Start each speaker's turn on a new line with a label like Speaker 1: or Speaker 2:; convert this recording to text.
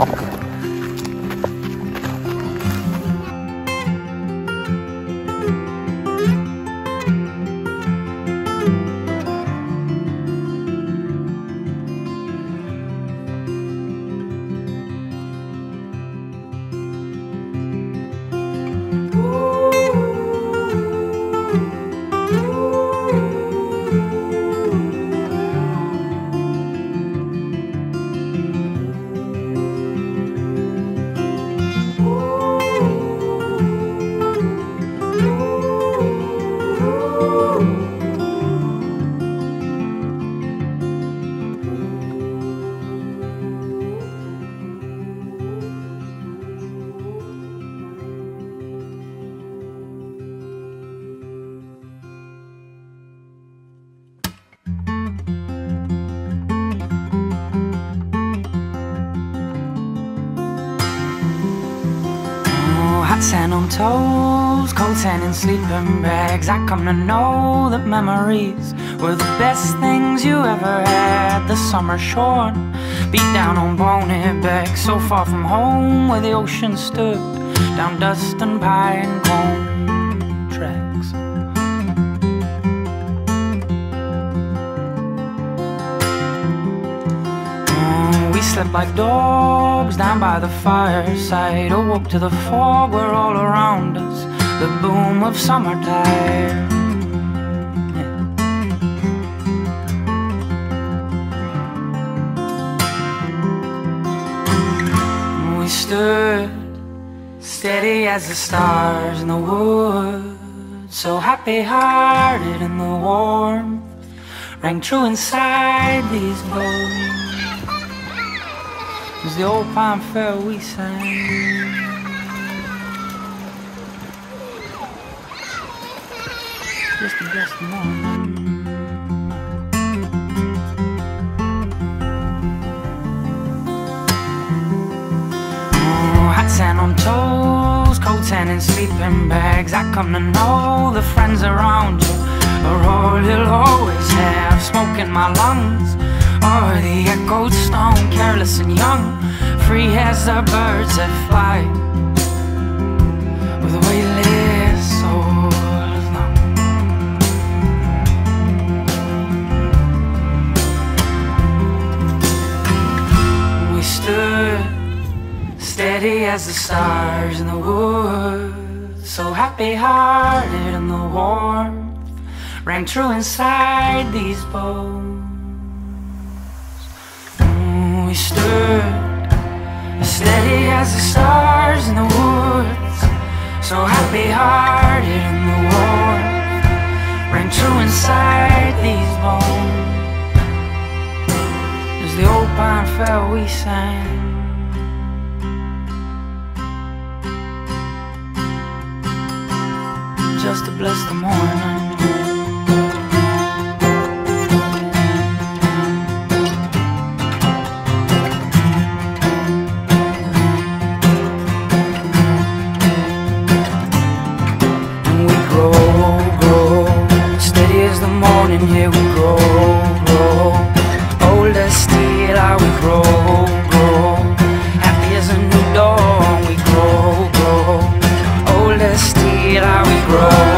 Speaker 1: Oh. Sand on toes, cold sand in sleeping bags. I come to know that memories were the best things you ever had. The summer short, beat down on Bonnet Beck, so far from home where the ocean stood, down dust and pine cone tracks. We slept like dogs down by the fireside. Awoke to the fog where all around us the boom of summertime. We stood steady as the stars in the woods, so happy hearted in the warmth rang true inside these bones. Was the old pine fair we sang. Just a best hot sand on toes, cold sand in sleeping bags. I come to know the friends around you are all you'll always have. Smoke in my lungs, or the echoed stone, careless and young, free as the birds that fly. With a weightless soul long. We stood steady as the stars in the woods, so happy hearted in the warmth rang true inside these bones. Mm, We stood as steady as the stars in the woods, so happy hearted in the warmth rang true inside these bones. As the old pine fell, we sang. Just to bless the morning. Grow.